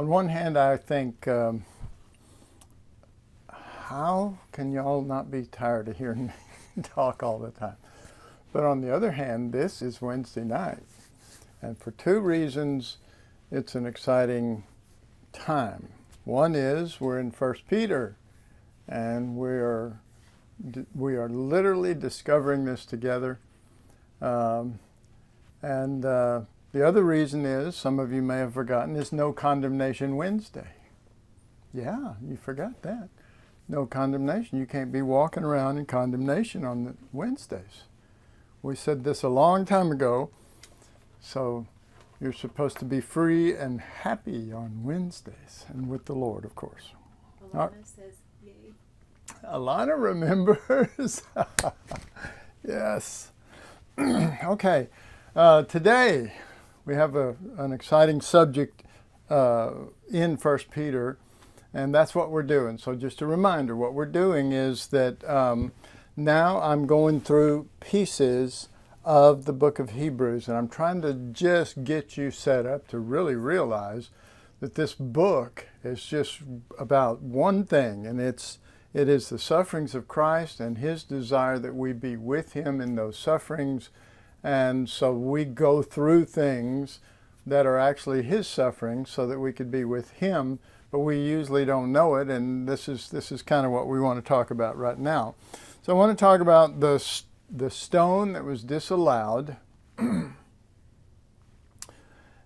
on one hand, I think, um, how can y'all not be tired of hearing me talk all the time? But on the other hand, this is Wednesday night. And for two reasons, it's an exciting time. One is we're in First Peter, and we're we are literally discovering this together. Um, and uh, the other reason is, some of you may have forgotten, is No Condemnation Wednesday. Yeah, you forgot that. No condemnation. You can't be walking around in condemnation on the Wednesdays. We said this a long time ago. So you're supposed to be free and happy on Wednesdays and with the Lord, of course. Alana says, yay. Alana remembers. yes. okay. Uh, today we have a, an exciting subject uh, in First Peter, and that's what we're doing. So just a reminder, what we're doing is that um, now I'm going through pieces of the book of Hebrews, and I'm trying to just get you set up to really realize that this book is just about one thing, and it's it is the sufferings of Christ and His desire that we be with Him in those sufferings, and so we go through things that are actually His suffering, so that we could be with Him. But we usually don't know it, and this is this is kind of what we want to talk about right now. So I want to talk about the the stone that was disallowed. and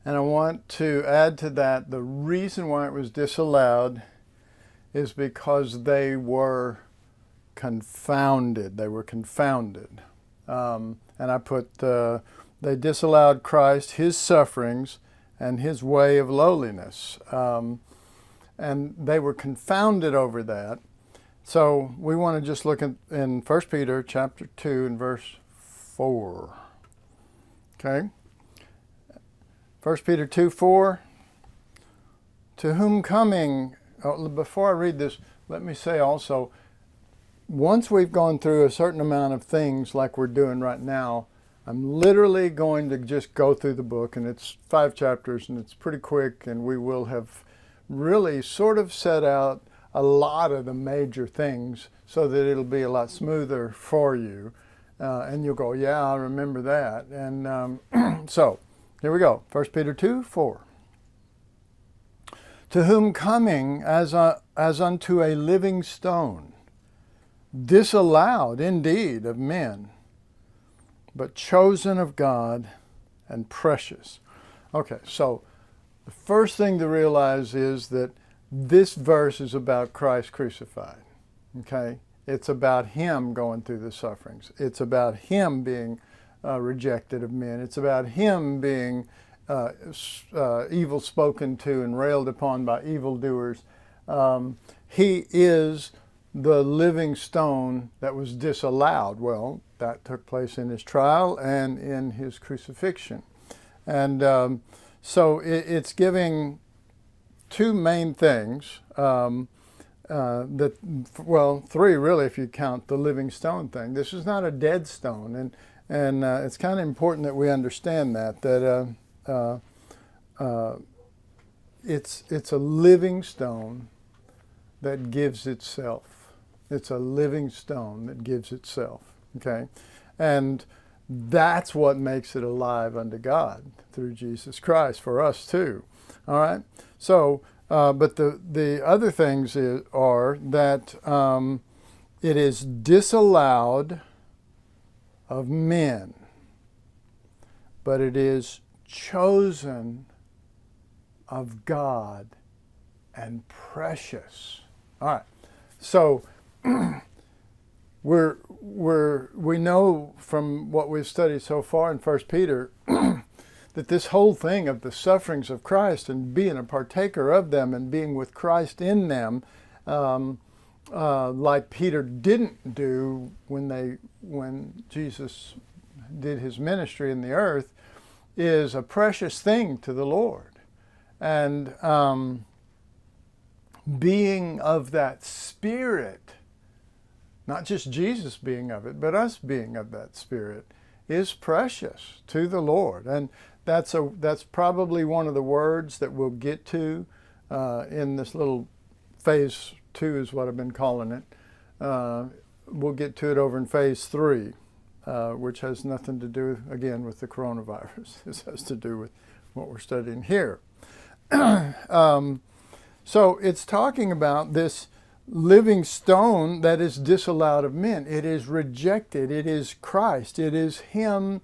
I want to add to that the reason why it was disallowed is because they were confounded. They were confounded. Um, and I put, they disallowed Christ, his sufferings, and his way of lowliness. Um, and they were confounded over that. So we want to just look at in 1 Peter chapter 2 and verse 4. Okay? 1 Peter 2 4. To whom coming, oh, before I read this, let me say also, once we've gone through a certain amount of things like we're doing right now, I'm literally going to just go through the book, and it's five chapters, and it's pretty quick, and we will have really sort of set out a lot of the major things so that it'll be a lot smoother for you. Uh, and you'll go, yeah, I remember that. And um, so here we go 1 Peter 2 4. To whom coming as, a, as unto a living stone, disallowed indeed of men, but chosen of God and precious. Okay, so the first thing to realize is that this verse is about Christ crucified. Okay? It's about Him going through the sufferings. It's about Him being uh, rejected of men. It's about Him being uh, uh, evil spoken to and railed upon by evildoers. Um, he is the living stone that was disallowed. Well, that took place in his trial and in his crucifixion. And um, so it, it's giving two main things. Um, uh, that well, three really, if you count the living stone thing. This is not a dead stone, and and uh, it's kind of important that we understand that that uh, uh, uh, it's it's a living stone that gives itself. It's a living stone that gives itself. Okay, and that's what makes it alive unto God through Jesus Christ for us too. All right. So, uh, but the the other things is, are that um, it is disallowed of men, but it is chosen of God and precious. All right. So. we're, we're, we know from what we've studied so far in First Peter that this whole thing of the sufferings of Christ and being a partaker of them and being with Christ in them, um, uh, like Peter didn't do when they when Jesus did his ministry in the earth, is a precious thing to the Lord, and um, being of that spirit, not just Jesus being of it, but us being of that spirit, is precious to the Lord, and that's a that's probably one of the words that we'll get to uh, in this little phase two, is what I've been calling it. Uh, we'll get to it over in phase three, uh, which has nothing to do, again, with the coronavirus. This has to do with what we're studying here. um, so it's talking about this living stone that is disallowed of men. It is rejected. It is Christ. It is Him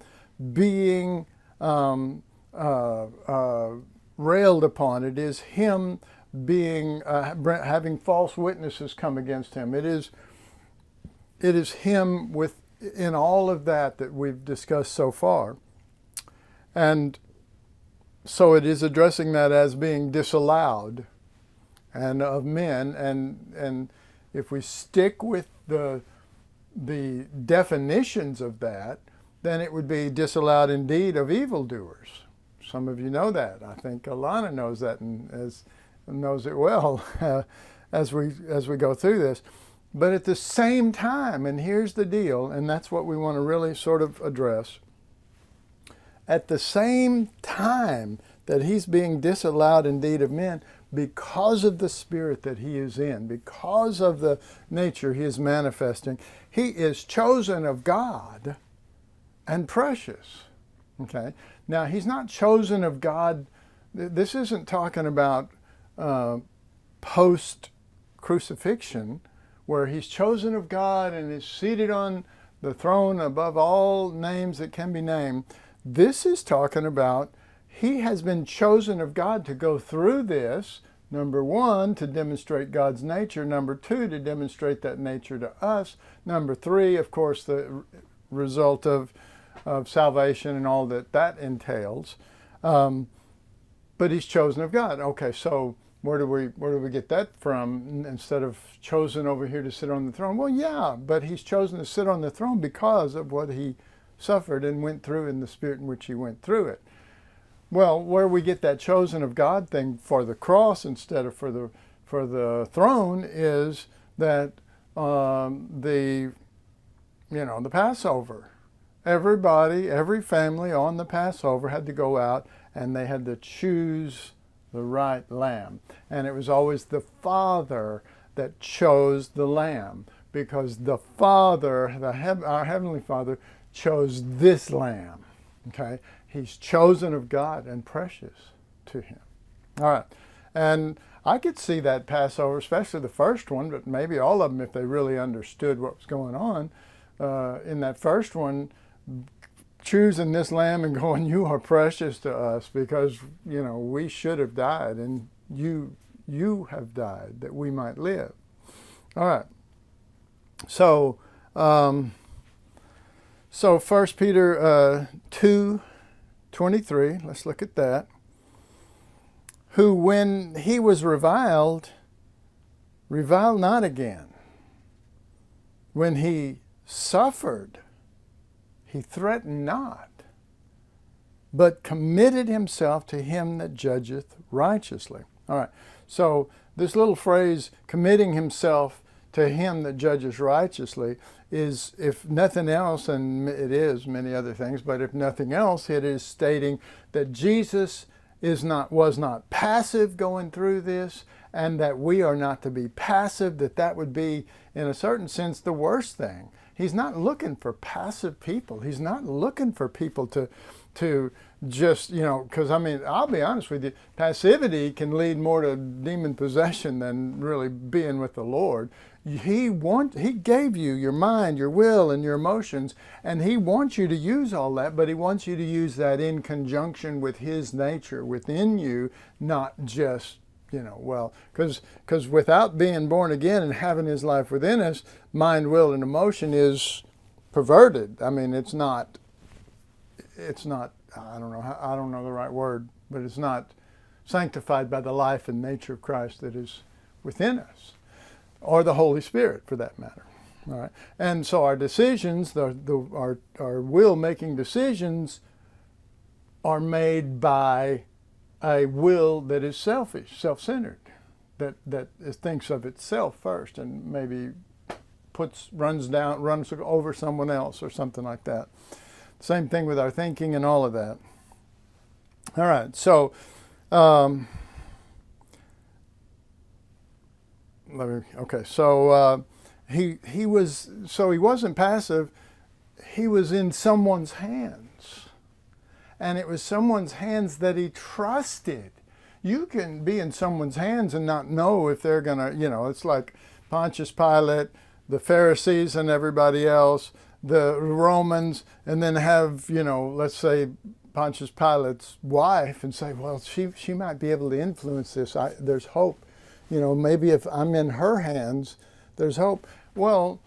being um, uh, uh, railed upon. It is Him being uh, having false witnesses come against Him. It is it is Him with in all of that that we've discussed so far, and so it is addressing that as being disallowed and of men and and if we stick with the the definitions of that then it would be disallowed indeed of evildoers. Some of you know that. I think alana knows that and as knows it well uh, as we as we go through this. But at the same time and here's the deal and that's what we want to really sort of address at the same time that he's being disallowed indeed of men because of the spirit that he is in, because of the nature he is manifesting, he is chosen of God and precious. Okay? Now, he's not chosen of God. This isn't talking about uh, post crucifixion, where he's chosen of God and is seated on the throne above all names that can be named. This is talking about he has been chosen of God to go through this. Number one, to demonstrate God's nature. Number two, to demonstrate that nature to us. Number three, of course, the result of, of salvation and all that that entails. Um, but he's chosen of God. Okay, so where do we where do we get that from instead of chosen over here to sit on the throne? Well, yeah, but he's chosen to sit on the throne because of what he suffered and went through in the spirit in which he went through it. Well, where we get that chosen of God thing for the cross instead of for the for the throne is that um, the you know the Passover. Everybody, every family on the Passover had to go out and they had to choose the right lamb, and it was always the father that chose the lamb because the Father, the our heavenly Father, chose this lamb. Okay, He's chosen of God and precious to him. All right. And I could see that Passover, especially the first one, but maybe all of them if they really understood what was going on. Uh, in that first one, choosing this lamb and going, You are precious to us because, you know, we should have died and you you have died that we might live. All right. So, um, so First Peter uh, 2 23, let's look at that. Who, when he was reviled, reviled not again. When he suffered, he threatened not, but committed himself to him that judgeth righteously. All right, so this little phrase, committing himself to him that judges righteously, is, if nothing else, and it is many other things, but if nothing else, it is stating that Jesus is not, was not passive going through this, and that we are not to be passive, that that would be, in a certain sense, the worst thing. He's not looking for passive people. He's not looking for people to, to just, you know, because I mean, I'll be honest with you, passivity can lead more to demon possession than really being with the Lord. He want, he gave you your mind, your will, and your emotions, and he wants you to use all that, but he wants you to use that in conjunction with his nature within you, not just you know well because because without being born again and having his life within us mind will and emotion is perverted. I mean it's not it's not i don't know i don't know the right word but it's not sanctified by the life and nature of christ that is within us or the Holy Spirit for that matter. All right. And so our decisions, the, the, our, our will making decisions, are made by a will that is selfish, self centered, that, that thinks of itself first and maybe puts, runs down, runs over someone else or something like that. Same thing with our thinking and all of that. All right. So, um, let me. Okay, so uh, he he was so he wasn't passive. He was in someone's hands, and it was someone's hands that he trusted. You can be in someone's hands and not know if they're gonna. You know, it's like Pontius Pilate, the Pharisees, and everybody else, the Romans, and then have you know, let's say Pontius Pilate's wife and say, well, she, she might be able to influence this. I, there's hope. You know, maybe if I'm in her hands, there's hope. Well,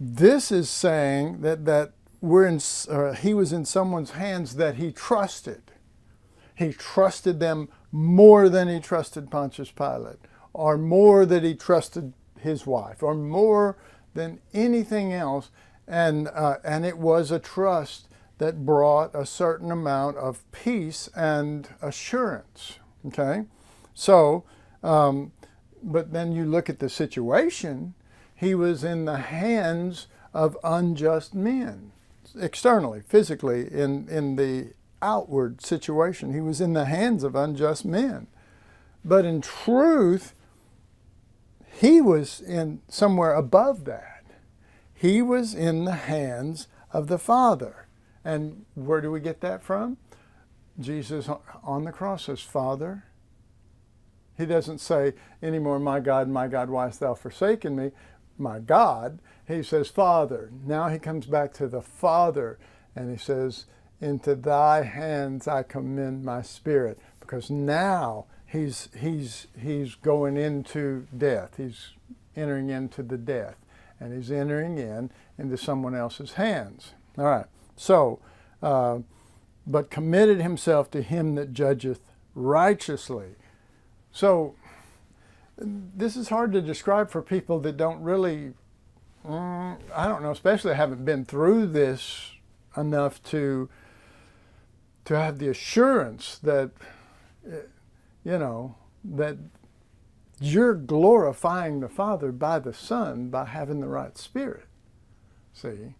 this is saying that, that we're in, uh, he was in someone's hands that he trusted. He trusted them more than he trusted Pontius Pilate, or more than he trusted his wife, or more than anything else. And, uh, and it was a trust that brought a certain amount of peace and assurance. Okay? So, um, but then you look at the situation, he was in the hands of unjust men, externally, physically, in, in the outward situation. He was in the hands of unjust men. But in truth, he was in somewhere above that. He was in the hands of the Father. And where do we get that from? Jesus on the cross says, Father. He doesn't say anymore, My God, my God, why hast thou forsaken me? My God. He says, Father. Now he comes back to the Father and he says, Into thy hands I commend my spirit. Because now he's, he's, he's going into death. He's entering into the death. And he's entering in into someone else's hands. All right. So, uh, but committed himself to him that judgeth righteously. So, this is hard to describe for people that don't really, mm, I don't know, especially haven't been through this enough to to have the assurance that, you know, that you're glorifying the Father by the Son by having the right spirit. See,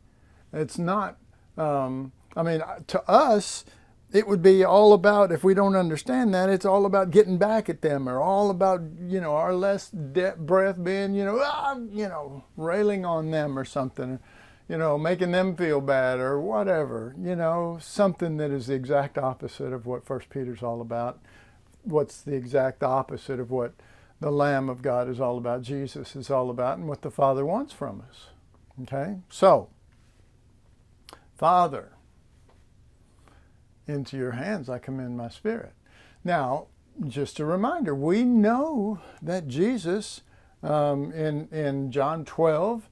it's not um, I mean, to us, it would be all about, if we don't understand that, it's all about getting back at them or all about, you know, our less breath being, you know, ah, you know, railing on them or something, you know, making them feel bad or whatever, you know, something that is the exact opposite of what First Peter's all about. What's the exact opposite of what the Lamb of God is all about, Jesus is all about, and what the Father wants from us. Okay? So, Father, into your hands I commend my spirit. Now, just a reminder, we know that Jesus, um, in, in John 12,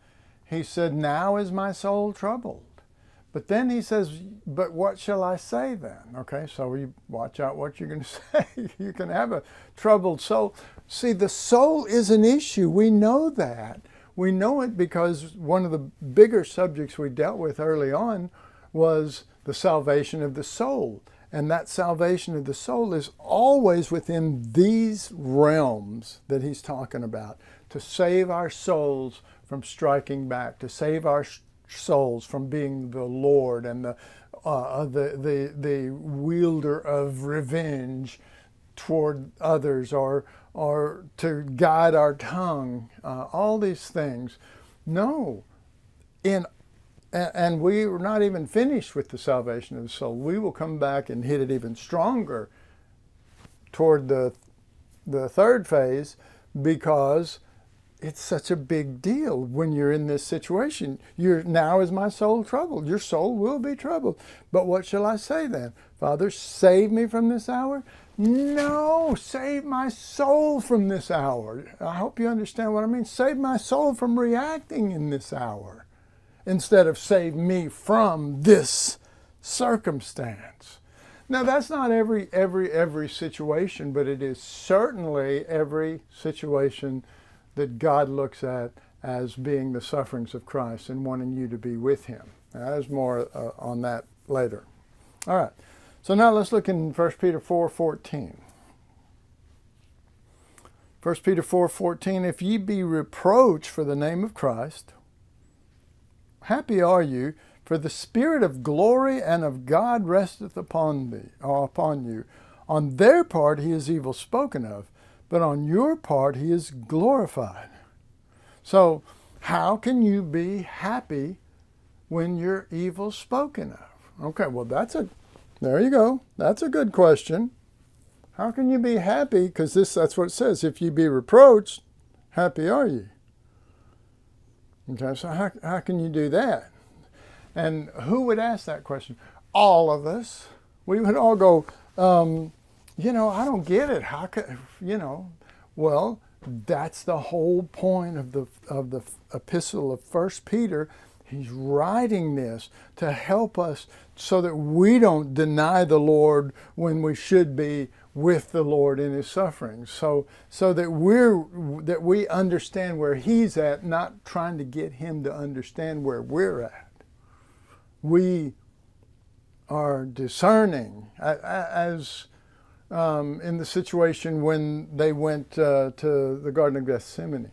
he said, Now is my soul troubled. But then he says, But what shall I say then? Okay, so you watch out what you're going to say. you can have a troubled soul. See, the soul is an issue. We know that. We know it because one of the bigger subjects we dealt with early on was the salvation of the soul. And that salvation of the soul is always within these realms that he's talking about to save our souls from striking back, to save our souls from being the Lord and the, uh, the, the, the wielder of revenge toward others or, or to guide our tongue, uh, all these things. No, in and we are not even finished with the salvation of the soul. We will come back and hit it even stronger toward the the third phase because it's such a big deal when you're in this situation. You're now is my soul troubled. Your soul will be troubled. But what shall I say then? Father, save me from this hour? No, save my soul from this hour. I hope you understand what I mean. Save my soul from reacting in this hour instead of save me from this circumstance. Now that's not every every every situation, but it is certainly every situation that God looks at as being the sufferings of Christ and wanting you to be with him. Now, there's more uh, on that later. All right. So now let's look in 1 Peter 4:14. 1 Peter 4:14 If ye be reproached for the name of Christ, happy are you, for the spirit of glory and of God resteth upon thee, or upon you. On their part he is evil spoken of, but on your part he is glorified. So, how can you be happy when you're evil spoken of? Okay, well, that's a, there you go. That's a good question. How can you be happy? Because this, that's what it says. If you be reproached, happy are you. Okay, so how, how can you do that? And who would ask that question? All of us. We would all go, um, you know, I don't get it. How could, you know, well, that's the whole point of the, of the epistle of First Peter. He's writing this to help us so that we don't deny the Lord when we should be with the Lord in his suffering. So so that we're that we understand where he's at, not trying to get him to understand where we're at. We are discerning as um, in the situation when they went uh, to the Garden of Gethsemane.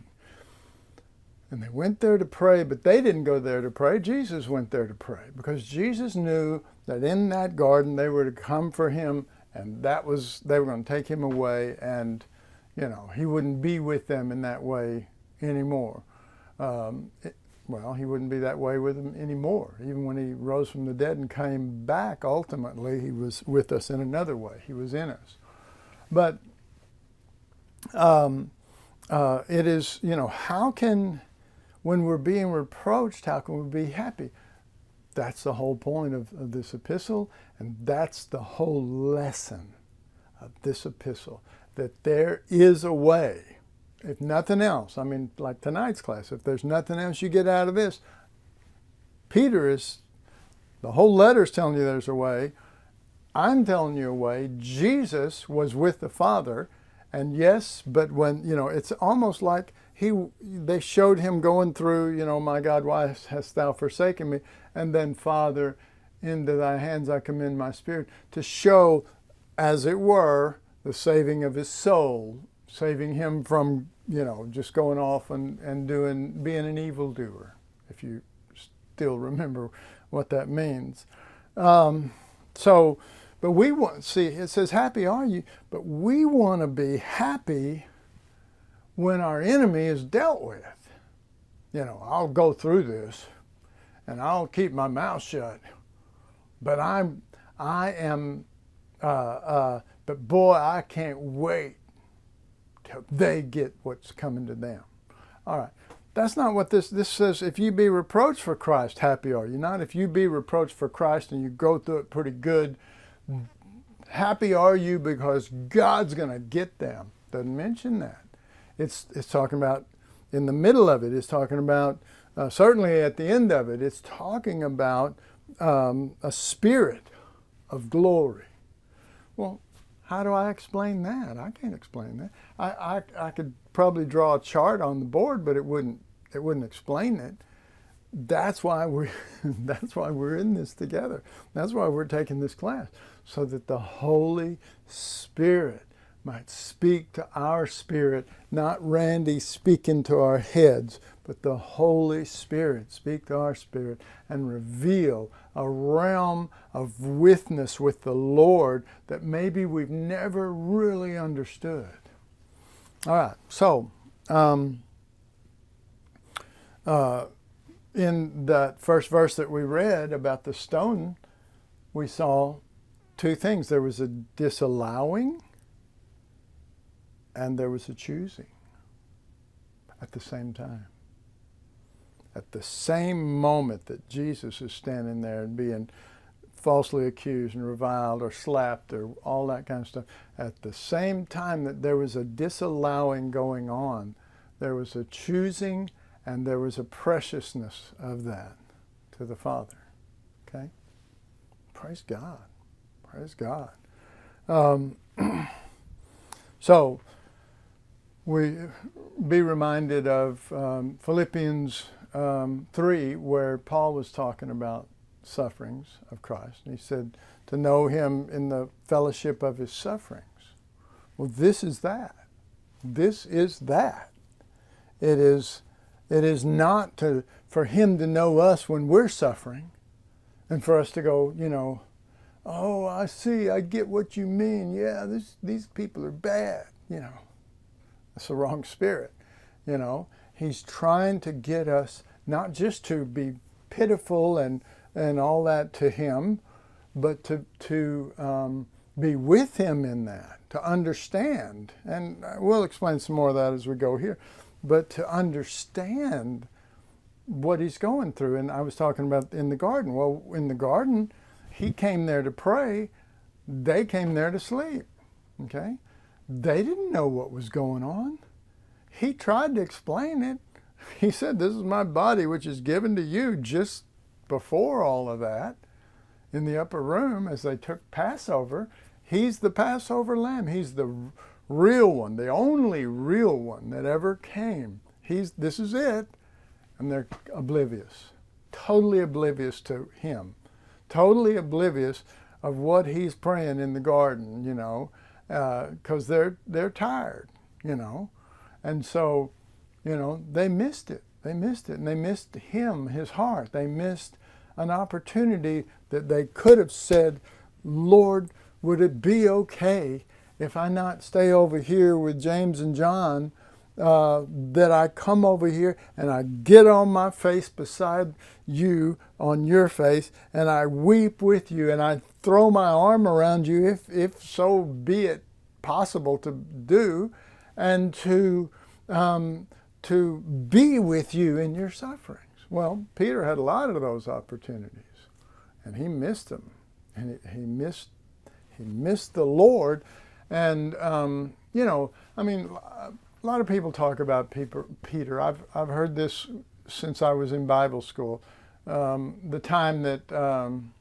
And they went there to pray, but they didn't go there to pray. Jesus went there to pray because Jesus knew that in that garden they were to come for him and that was they were going to take him away and you know he wouldn't be with them in that way anymore. Um, it, well he wouldn't be that way with them anymore. Even when he rose from the dead and came back ultimately he was with us in another way. He was in us. But um, uh, it is you know how can when we're being reproached how can we be happy that's the whole point of, of this epistle, and that's the whole lesson of this epistle that there is a way. If nothing else, I mean, like tonight's class, if there's nothing else you get out of this, Peter is, the whole letter is telling you there's a way. I'm telling you a way. Jesus was with the Father, and yes, but when, you know, it's almost like he, they showed him going through, you know, my God, why hast thou forsaken me? and then, Father, into thy hands I commend my spirit, to show, as it were, the saving of his soul, saving him from, you know, just going off and, and doing, being an evildoer, if you still remember what that means. Um, so, but we want, see, it says, happy are you, but we want to be happy when our enemy is dealt with. You know, I'll go through this and I'll keep my mouth shut. But I'm, I am, uh, uh, but boy, I can't wait till they get what's coming to them. All right. That's not what this, this says. If you be reproached for Christ, happy are you. Not if you be reproached for Christ and you go through it pretty good, happy are you because God's going to get them. Doesn't mention that. It's, it's talking about, in the middle of it, it's talking about uh, certainly at the end of it, it's talking about um, a spirit of glory. Well, how do I explain that? I can't explain that. I, I, I could probably draw a chart on the board, but it wouldn't it wouldn't explain it. That's why we're that's why we're in this together. That's why we're taking this class so that the Holy Spirit might speak to our spirit, not Randy speaking to our heads, but the Holy Spirit speak to our spirit and reveal a realm of witness with the Lord that maybe we've never really understood. All right, so um, uh, in that first verse that we read about the stone, we saw two things there was a disallowing and there was a choosing at the same time. At the same moment that Jesus is standing there and being falsely accused and reviled or slapped or all that kind of stuff, at the same time that there was a disallowing going on, there was a choosing and there was a preciousness of that to the Father. Okay? Praise God. Praise God. Um, so, we be reminded of um, Philippians um, 3, where Paul was talking about sufferings of Christ. And he said, to know him in the fellowship of his sufferings. Well, this is that. This is that. It is, it is not to, for him to know us when we're suffering and for us to go, you know, oh, I see, I get what you mean. Yeah, this, these people are bad, you know. That's the wrong spirit. You know, He's trying to get us not just to be pitiful and, and all that to Him, but to, to um, be with Him in that, to understand. And we'll explain some more of that as we go here, but to understand what He's going through. And I was talking about in the garden. Well, in the garden, He came there to pray, they came there to sleep. Okay? They didn't know what was going on. He tried to explain it. He said, This is my body, which is given to you just before all of that in the upper room as they took Passover. He's the Passover lamb. He's the real one, the only real one that ever came. He's, this is it. And they're oblivious, totally oblivious to him, totally oblivious of what he's praying in the garden, you know, because uh, they're, they're tired, you know. And so, you know, they missed it. They missed it. And they missed him, his heart. They missed an opportunity that they could have said, Lord, would it be okay if I not stay over here with James and John? Uh, that I come over here and I get on my face beside you, on your face, and I weep with you and I throw my arm around you, if, if so be it possible to do, and to, um, to be with you in your sufferings. Well, Peter had a lot of those opportunities, and he missed them. And he, missed, he missed the Lord. And, um, you know, I mean, a lot of people talk about Peter. I've, I've heard this since I was in Bible school. Um, the time that um,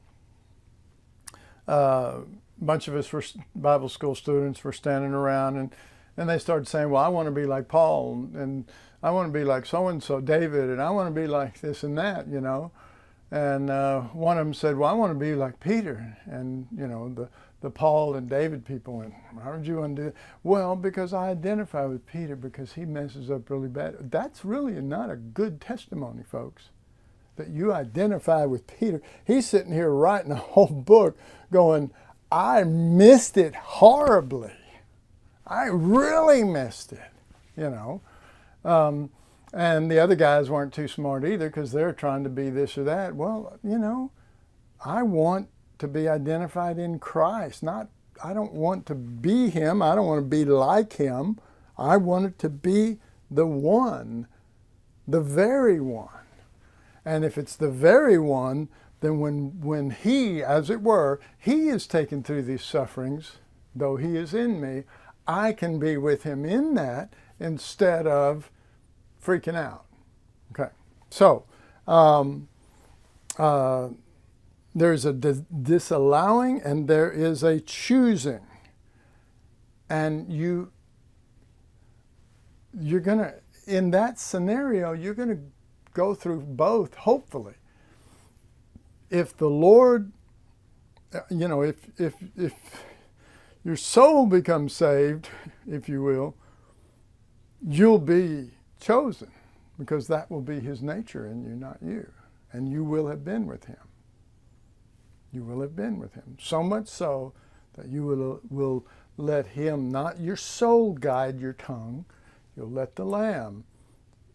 uh, a bunch of us were Bible school students were standing around and and they started saying, well, I want to be like Paul and I want to be like so and so, David, and I want to be like this and that, you know. And uh, one of them said, well, I want to be like Peter. And, you know, the, the Paul and David people went, how did you undo it? Well, because I identify with Peter because he messes up really bad. That's really not a good testimony, folks, that you identify with Peter. He's sitting here writing a whole book going, I missed it horribly. I really missed it, you know. Um, and the other guys weren't too smart either because they're trying to be this or that. Well, you know, I want to be identified in Christ. Not, I don't want to be Him. I don't want to be like Him. I want it to be the one, the very one. And if it's the very one, then when, when He, as it were, He is taken through these sufferings, though He is in me, I can be with him in that instead of freaking out. Okay, so um, uh, there's a disallowing and there is a choosing, and you you're gonna in that scenario you're gonna go through both. Hopefully, if the Lord, uh, you know, if if if your soul becomes saved, if you will, you'll be chosen because that will be his nature in you, not you. And you will have been with him. You will have been with him. So much so that you will, will let him, not your soul, guide your tongue. You'll let the Lamb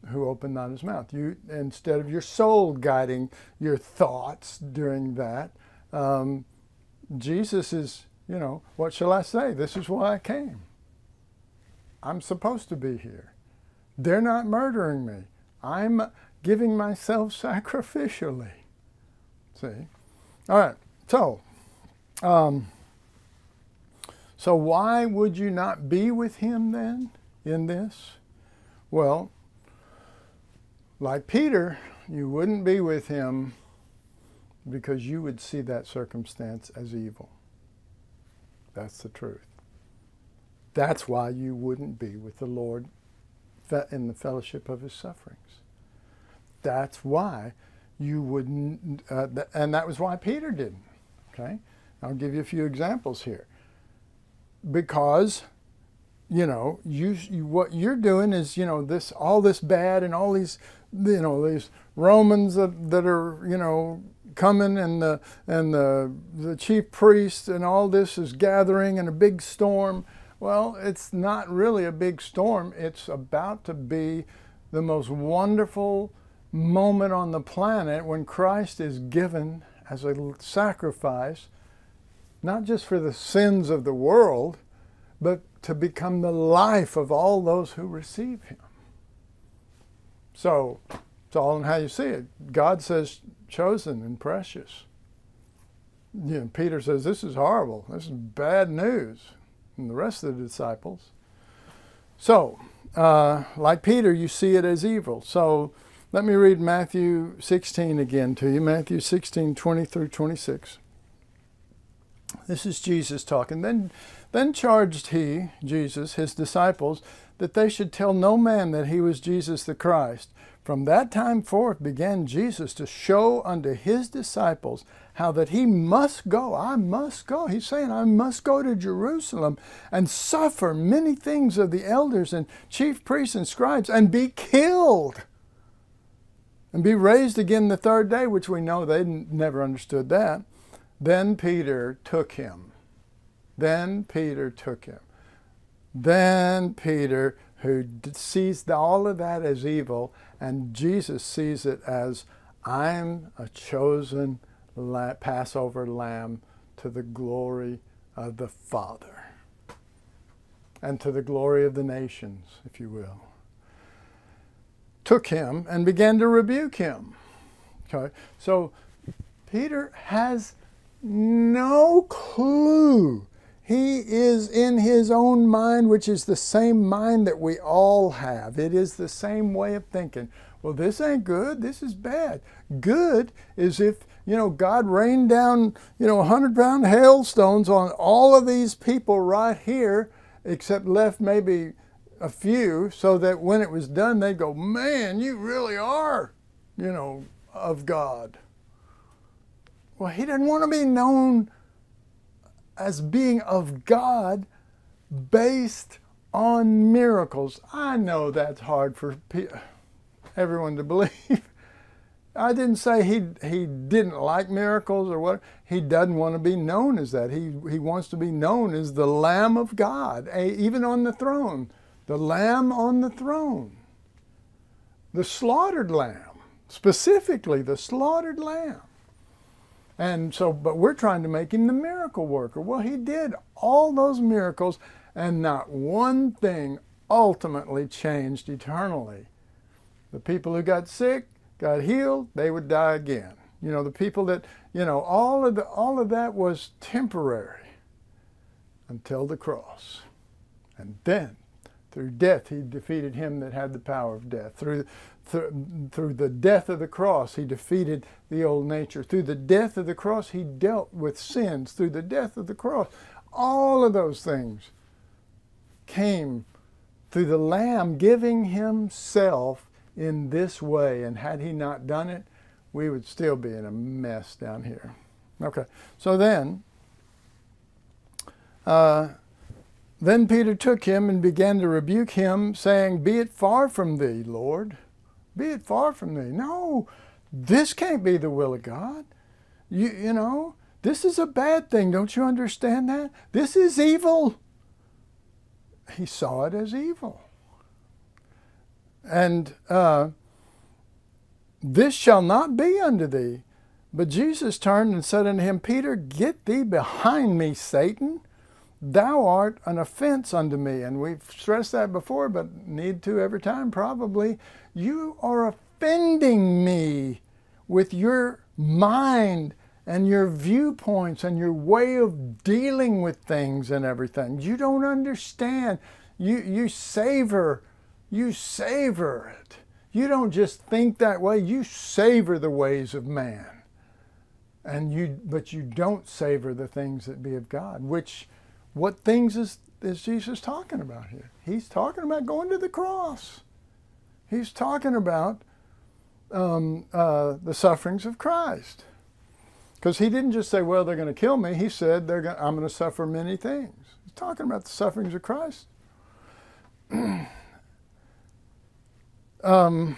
who opened not his mouth. You, instead of your soul guiding your thoughts during that, um, Jesus is you know, what shall I say? This is why I came. I'm supposed to be here. They're not murdering me. I'm giving myself sacrificially. See? All right. So, um, so why would you not be with him then in this? Well, like Peter, you wouldn't be with him because you would see that circumstance as evil. That's the truth. That's why you wouldn't be with the Lord in the fellowship of his sufferings. That's why you wouldn't, uh, and that was why Peter didn't. Okay? I'll give you a few examples here. Because, you know, you, you what you're doing is, you know, this all this bad and all these, you know, these Romans that, that are, you know, coming and the and the the chief priest and all this is gathering in a big storm. Well, it's not really a big storm. It's about to be the most wonderful moment on the planet when Christ is given as a sacrifice, not just for the sins of the world, but to become the life of all those who receive him. So it's all in how you see it. God says chosen and precious. You know, Peter says, This is horrible. This is bad news. And the rest of the disciples. So, uh, like Peter, you see it as evil. So let me read Matthew 16 again to you. Matthew 16, 20 through 26. This is Jesus talking. Then, then charged he, Jesus, his disciples, that they should tell no man that he was Jesus the Christ. From that time forth began Jesus to show unto his disciples how that he must go. I must go. He's saying, I must go to Jerusalem and suffer many things of the elders and chief priests and scribes and be killed and be raised again the third day, which we know they never understood that. Then Peter took him. Then Peter took him. Then Peter, who sees all of that as evil, and Jesus sees it as I'm a chosen Passover lamb to the glory of the Father and to the glory of the nations, if you will. Took him and began to rebuke him. Okay, so Peter has no clue. He is in his own mind, which is the same mind that we all have. It is the same way of thinking. Well, this ain't good. This is bad. Good is if you know, God rained down, you know, 100 pound hailstones on all of these people right here, except left maybe a few, so that when it was done, they'd go, man, you really are, you know, of God. Well, he didn't want to be known as being of God based on miracles. I know that's hard for everyone to believe. I didn't say he he didn't like miracles or what. He doesn't want to be known as that. He he wants to be known as the Lamb of God, even on the throne, the Lamb on the throne, the slaughtered Lamb, specifically the slaughtered Lamb. And so, but we're trying to make him the miracle worker. Well, he did all those miracles, and not one thing ultimately changed eternally. The people who got sick got healed, they would die again. You know, the people that, you know, all of, the, all of that was temporary until the cross. And then, through death, he defeated him that had the power of death. Through, through, through the death of the cross, he defeated the old nature. Through the death of the cross, he dealt with sins. Through the death of the cross, all of those things came through the Lamb giving himself in this way. And had he not done it, we would still be in a mess down here. Okay, so then, uh, then Peter took him and began to rebuke him, saying, Be it far from thee, Lord. Be it far from thee. No, this can't be the will of God. You, you know, this is a bad thing. Don't you understand that? This is evil. He saw it as evil. And uh, this shall not be unto thee. But Jesus turned and said unto him, Peter, get thee behind me, Satan. Thou art an offense unto me. And we've stressed that before, but need to every time probably. You are offending me with your mind and your viewpoints and your way of dealing with things and everything. You don't understand. You, you savor you savor it. You don't just think that way, you savor the ways of man. And you but you don't savor the things that be of God, which what things is, is Jesus talking about here? He's talking about going to the cross. He's talking about um, uh, the sufferings of Christ. Because he didn't just say, well, they're going to kill me. He said, they're going I'm going to suffer many things. He's talking about the sufferings of Christ. um,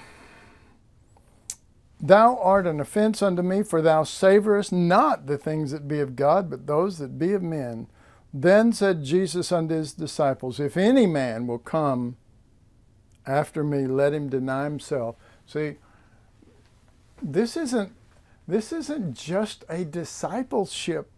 Thou art an offense unto me, for thou savorest not the things that be of God, but those that be of men. Then said Jesus unto his disciples, If any man will come after me, let him deny himself. See, this isn't this isn't just a discipleship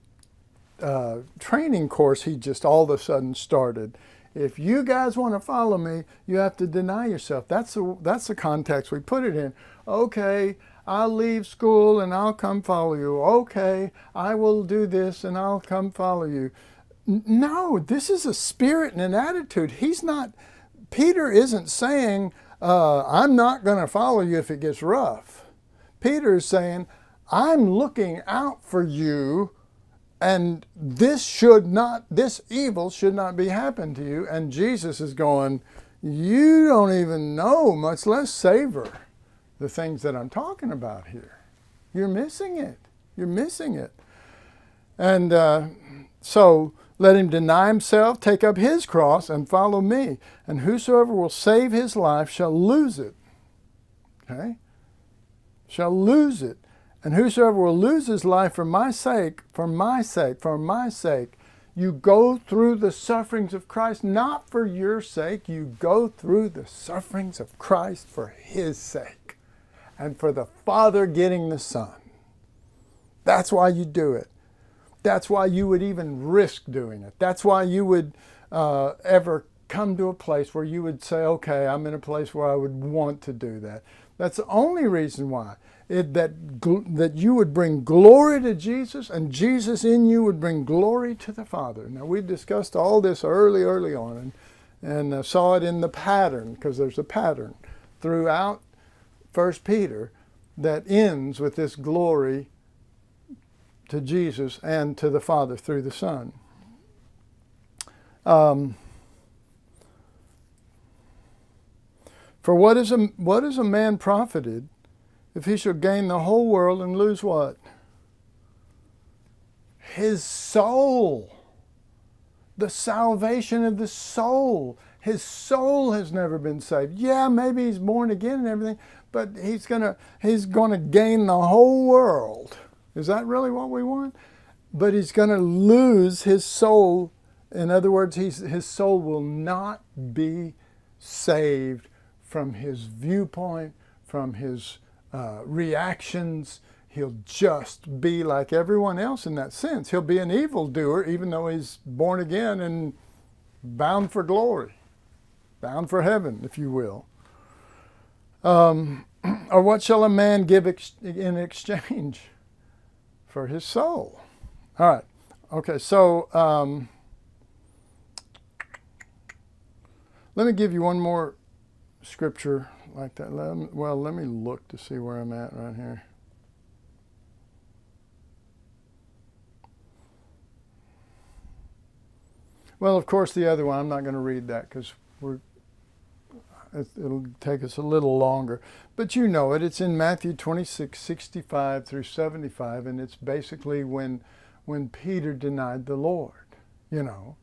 uh, training course he just all of a sudden started. If you guys want to follow me, you have to deny yourself. That's the that's the context we put it in. Okay, I'll leave school and I'll come follow you. Okay, I will do this and I'll come follow you. No, this is a spirit and an attitude. He's not. Peter isn't saying, uh, "I'm not going to follow you if it gets rough." Peter is saying, "I'm looking out for you." and this should not this evil should not be happened to you and jesus is going you don't even know much less savor the things that i'm talking about here you're missing it you're missing it and uh, so let him deny himself take up his cross and follow me and whosoever will save his life shall lose it okay shall lose it and whosoever will lose his life for my sake, for my sake, for my sake, you go through the sufferings of Christ, not for your sake. You go through the sufferings of Christ for his sake and for the Father getting the Son. That's why you do it. That's why you would even risk doing it. That's why you would uh, ever come to a place where you would say, okay, I'm in a place where I would want to do that. That's the only reason why it, that, that you would bring glory to Jesus and Jesus in you would bring glory to the Father. Now, we discussed all this early, early on and, and uh, saw it in the pattern because there's a pattern throughout First Peter that ends with this glory to Jesus and to the Father through the Son. Um, for what is a what is a man profited if he shall gain the whole world and lose what? His soul. The salvation of the soul. His soul has never been saved. Yeah, maybe he's born again and everything, but he's gonna he's gonna gain the whole world. Is that really what we want? But he's gonna lose his soul. In other words, his soul will not be saved from his viewpoint, from his uh, reactions. He'll just be like everyone else in that sense. He'll be an evildoer, even though he's born again and bound for glory, bound for heaven, if you will. Um, or what shall a man give ex- in exchange for his soul? All right. Okay, so um, let me give you one more scripture like that. Let me, well, let me look to see where I'm at right here. Well, of course, the other one, I'm not going to read that because we're it'll take us a little longer. But you know it. It's in Matthew 26, 65 through 75, and it's basically when, when Peter denied the Lord, you know.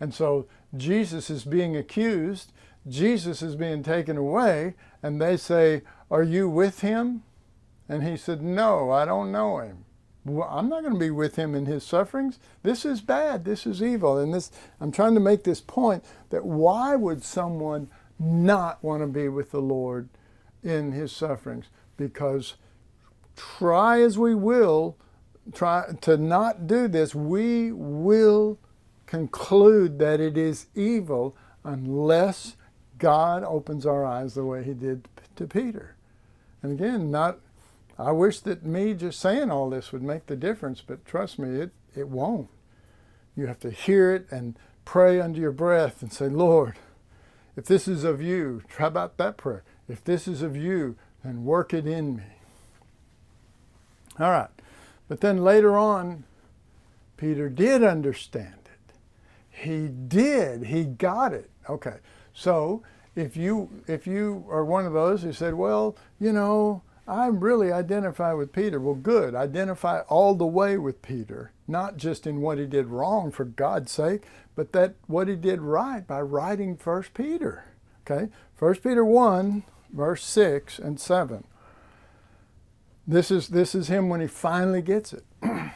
And so Jesus is being accused Jesus is being taken away, and they say, Are you with him? And he said, No, I don't know him. Well, I'm not going to be with him in his sufferings. This is bad. This is evil. And this, I'm trying to make this point that why would someone not want to be with the Lord in his sufferings? Because try as we will, try to not do this, we will conclude that it is evil unless God opens our eyes the way he did to Peter. And again, not I wish that me just saying all this would make the difference, but trust me, it, it won't. You have to hear it and pray under your breath and say, Lord, if this is of you, how about that prayer? If this is of you, then work it in me. All right. But then later on, Peter did understand it. He did. He got it. Okay. So if you if you are one of those who said, well, you know, I really identify with Peter. Well, good. Identify all the way with Peter, not just in what he did wrong for God's sake, but that what he did right by writing First Peter. Okay, First Peter one, verse six and seven. This is this is him when he finally gets it.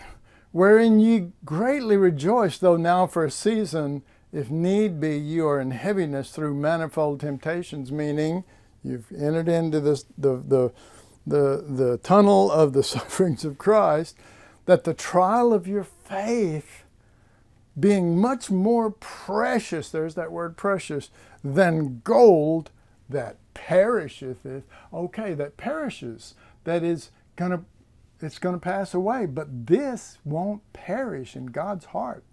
Wherein ye greatly rejoice, though now for a season if need be, you are in heaviness through manifold temptations, meaning you've entered into this, the, the, the, the tunnel of the sufferings of Christ, that the trial of your faith, being much more precious, there's that word precious, than gold that perisheth. Okay, that perishes. That is to it's to pass away, but this won't perish in God's heart.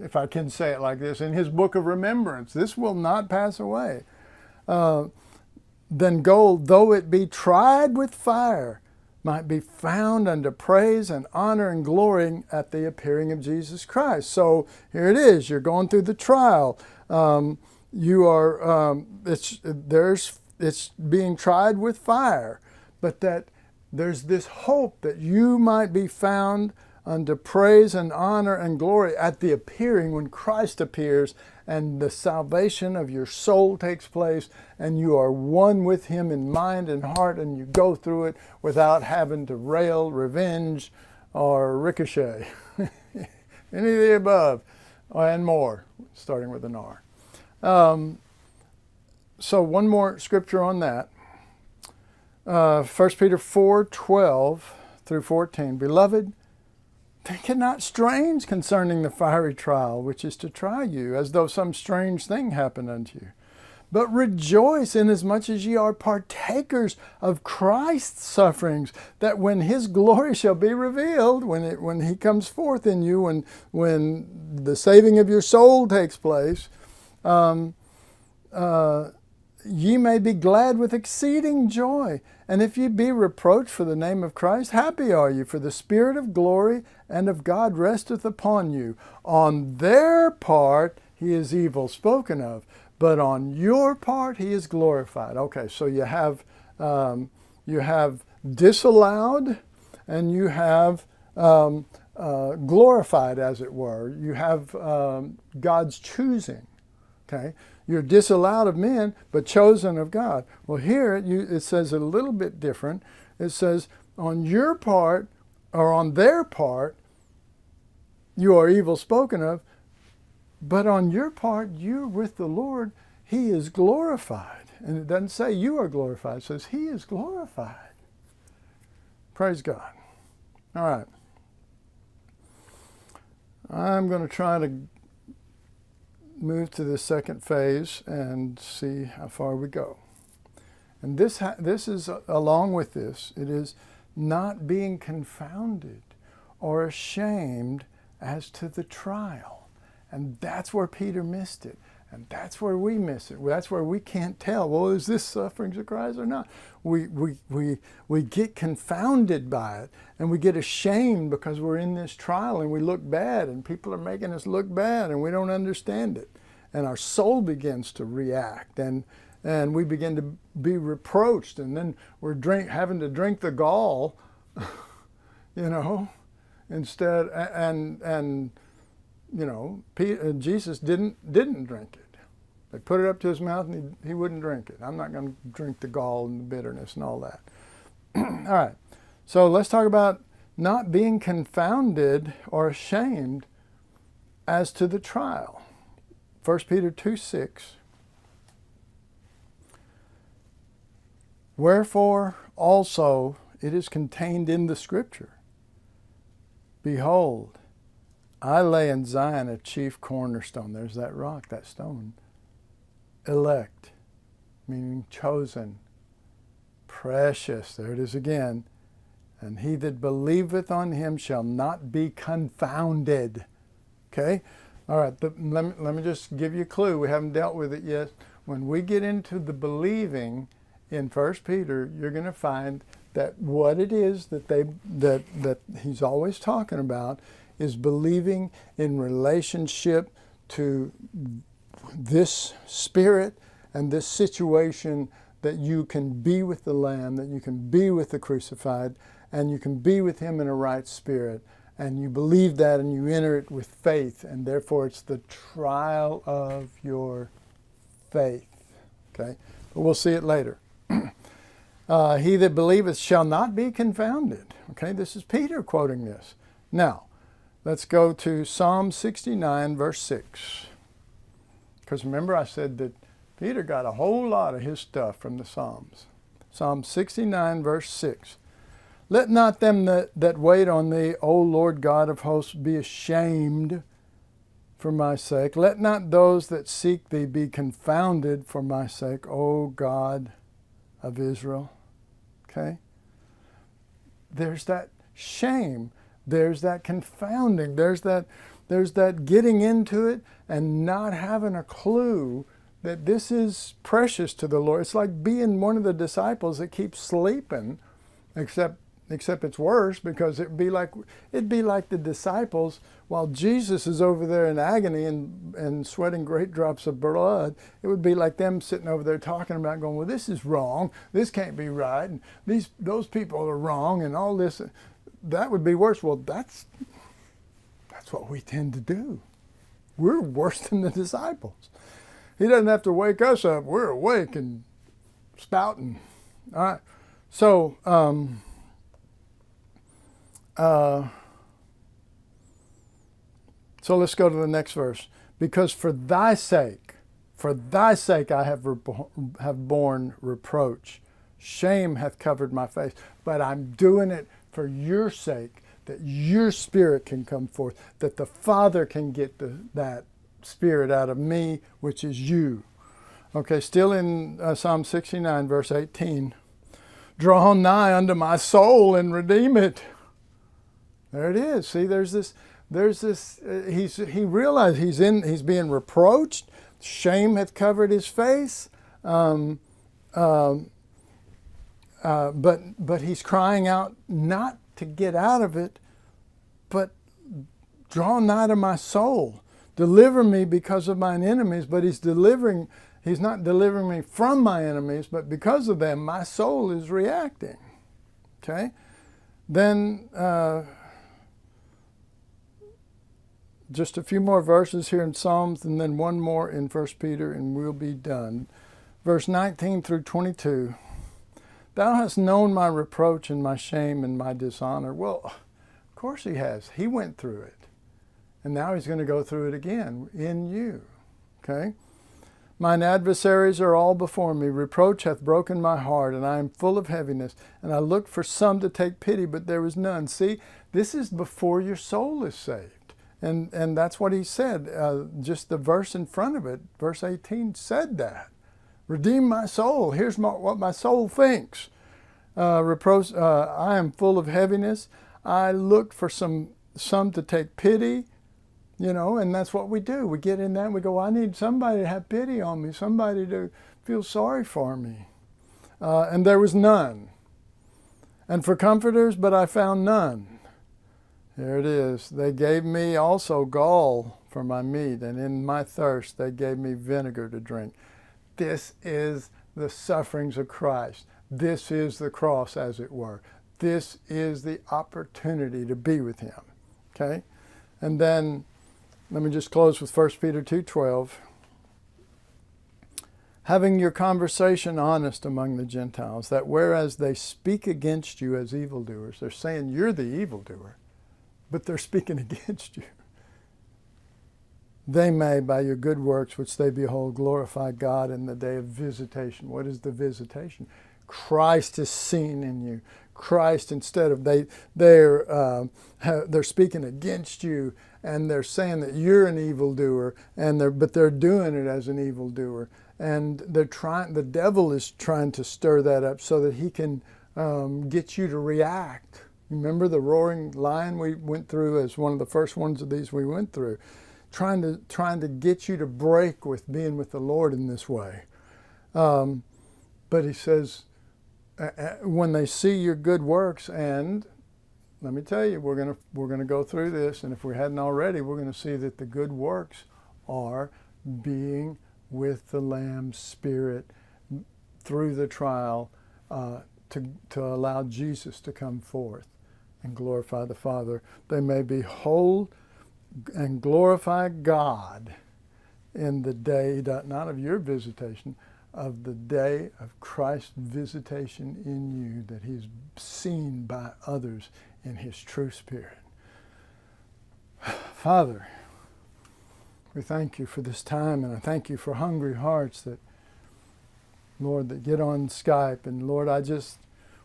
If I can say it like this, in His book of remembrance, this will not pass away. Uh, then gold, though it be tried with fire, might be found unto praise and honor and glory at the appearing of Jesus Christ. So here it is. You're going through the trial. Um, you are. Um, it's there's. It's being tried with fire, but that there's this hope that you might be found unto praise and honor and glory at the appearing when Christ appears and the salvation of your soul takes place and you are one with Him in mind and heart and you go through it without having to rail, revenge, or ricochet. Any of the above and more, starting with an R. Um, so, one more scripture on that. Uh, 1 Peter 4 12 through 14. Beloved, think it not strange concerning the fiery trial which is to try you, as though some strange thing happened unto you. But rejoice inasmuch as ye are partakers of Christ's sufferings, that when his glory shall be revealed, when, it, when he comes forth in you, when, when the saving of your soul takes place, um, uh, ye may be glad with exceeding joy. And if ye be reproached for the name of Christ, happy are you, for the Spirit of glory and of God resteth upon you. On their part he is evil spoken of, but on your part he is glorified. Okay, so you have um, you have disallowed, and you have um, uh, glorified, as it were. You have um, God's choosing. Okay, you're disallowed of men, but chosen of God. Well, here it, you, it says a little bit different. It says, on your part, or on their part, you are evil spoken of, but on your part, you're with the Lord. He is glorified. And it doesn't say you are glorified, it says He is glorified. Praise God. All right. I'm going to try to move to the second phase and see how far we go. And this, this is, along with this, it is not being confounded or ashamed as to the trial. And that's where Peter missed it. And that's where we miss it. That's where we can't tell, well, is this suffering of Christ or not? We, we, we, we get confounded by it and we get ashamed because we're in this trial and we look bad and people are making us look bad and we don't understand it. And our soul begins to react and, and we begin to be reproached and then we're drink, having to drink the gall, you know, instead, and, and you know, uh, Jesus didn't, didn't drink it. They put it up to his mouth and he, he wouldn't drink it. I'm not going to drink the gall and the bitterness and all that. all right. So let's talk about not being confounded or ashamed as to the trial. 1 Peter 2 6. Wherefore also it is contained in the Scripture Behold, I lay in Zion a chief cornerstone. There's that rock, that stone elect, meaning chosen, precious. There it is again. And he that believeth on him shall not be confounded. Okay? All right, but let me, let me just give you a clue. We haven't dealt with it yet. When we get into the believing in First Peter, you're going to find that what it is that they that that he's always talking about is believing in relationship to this spirit and this situation that you can be with the Lamb, that you can be with the crucified, and you can be with Him in a right spirit. And you believe that and you enter it with faith, and therefore it's the trial of your faith. Okay? But we'll see it later. uh, he that believeth shall not be confounded. Okay? This is Peter quoting this. Now, let's go to Psalm 69, verse 6. Because remember, I said that Peter got a whole lot of his stuff from the Psalms. Psalm 69, verse 6. Let not them that, that wait on thee, O Lord God of hosts, be ashamed for my sake. Let not those that seek thee be confounded for my sake, O God of Israel. Okay? There's that shame. There's that confounding. There's that there's that getting into it and not having a clue that this is precious to the Lord. It's like being one of the disciples that keeps sleeping, except except it's worse because it'd be like it'd be like the disciples while Jesus is over there in agony and, and sweating great drops of blood, it would be like them sitting over there talking about going, Well, this is wrong, this can't be right, and these those people are wrong and all this that would be worse. Well that's that's what we tend to do. We're worse than the disciples. He doesn't have to wake us up. We're awake and spouting. All right. So, um, uh, so let's go to the next verse. Because for thy sake, for thy sake I have, have borne reproach. Shame hath covered my face. But I'm doing it for your sake, that your spirit can come forth, that the Father can get the, that spirit out of me, which is you. Okay, still in uh, Psalm 69, verse 18. Draw nigh unto my soul and redeem it. There it is. See, there's this, there's this, uh, he's, he realized he's in, he's being reproached. Shame hath covered his face. Um, um, uh, but, but he's crying out not to get out of it, but draw nigh to my soul. Deliver me because of mine enemies, but he's delivering, he's not delivering me from my enemies, but because of them, my soul is reacting. Okay? Then, uh, just a few more verses here in Psalms and then one more in 1 Peter, and we'll be done. Verse 19 through 22. Thou hast known my reproach and my shame and my dishonor. Well, of course he has. He went through it. And now he's going to go through it again in you. Okay? Mine adversaries are all before me. Reproach hath broken my heart, and I am full of heaviness. And I looked for some to take pity, but there was none. See, this is before your soul is saved. And, and that's what he said. Uh, just the verse in front of it, verse 18, said that. Redeem my soul. Here's my, what my soul thinks. Uh, reproach, uh, I am full of heaviness. I looked for some, some to take pity, you know, and that's what we do. We get in that and we go, I need somebody to have pity on me, somebody to feel sorry for me. Uh, and there was none. And for comforters, but I found none. There it is. They gave me also gall for my meat, and in my thirst they gave me vinegar to drink. This is the sufferings of Christ. This is the cross, as it were. This is the opportunity to be with Him. Okay? And then let me just close with 1 Peter 2:12. Having your conversation honest among the Gentiles, that whereas they speak against you as evildoers, they're saying you're the evildoer, but they're speaking against you. They may, by your good works which they behold, glorify God in the day of visitation. What is the visitation? Christ is seen in you. Christ, instead of they, they're uh, they're speaking against you and they're saying that you're an evildoer, and they're but they're doing it as an evildoer, and they're trying. The devil is trying to stir that up so that he can um, get you to react. Remember the roaring lion we went through as one of the first ones of these we went through, trying to trying to get you to break with being with the Lord in this way. Um, but he says, when they see your good works and let me tell you, we're going to we're to go through this, and if we hadn't already, we're going to see that the good works are being with the Lamb's Spirit through the trial uh, to to allow Jesus to come forth and glorify the Father. They may behold and glorify God in the day, not of your visitation, of the day of Christ's visitation in you, that He's seen by others in His true Spirit. Father, We thank you for this time, and I thank you for hungry hearts that, Lord, that get on Skype. And Lord, I just,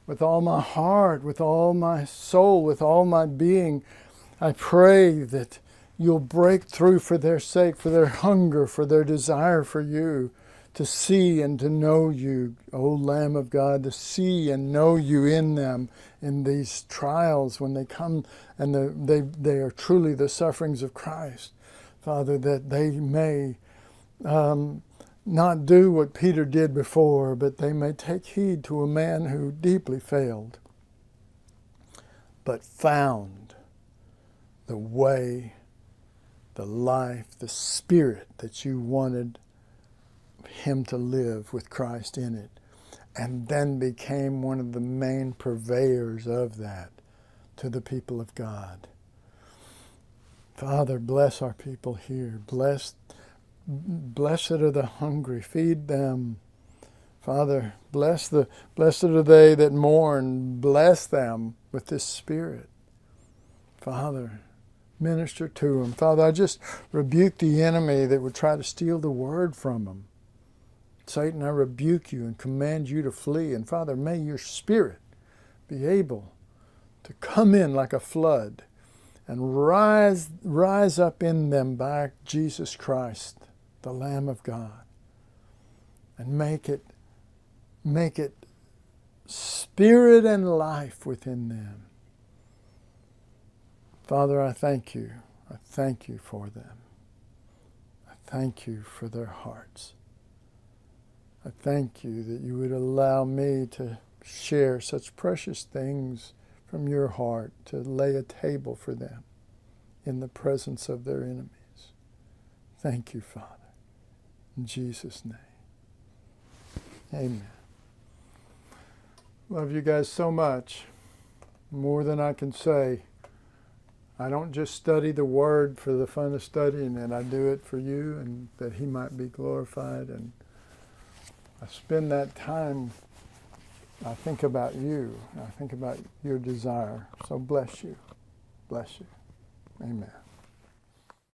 with all my heart, with all my soul, with all my being, I pray that you'll break through for their sake, for their hunger, for their desire for you, to see and to know you, O Lamb of God, to see and know you in them in these trials when they come and they, they are truly the sufferings of Christ. Father, that they may um, not do what Peter did before, but they may take heed to a man who deeply failed, but found the way, the life, the spirit that you wanted him to live with Christ in it, and then became one of the main purveyors of that to the people of God. Father, bless our people here. Bless, blessed are the hungry. Feed them. Father, bless the blessed are they that mourn. Bless them with this spirit. Father, minister to them. Father, I just rebuke the enemy that would try to steal the word from them. Satan, I rebuke you and command you to flee. And Father, may your spirit be able to come in like a flood and rise, rise up in them by Jesus Christ, the Lamb of God, and make it, make it spirit and life within them. Father, I thank you. I thank you for them. I thank you for their hearts. I thank you that you would allow me to share such precious things from your heart to lay a table for them in the presence of their enemies. Thank you, Father. In Jesus' name. Amen. Love you guys so much. More than I can say. I don't just study the Word for the fun of studying and I do it for you and that He might be glorified. And I spend that time I think about you. I think about your desire. So bless you. Bless you. Amen.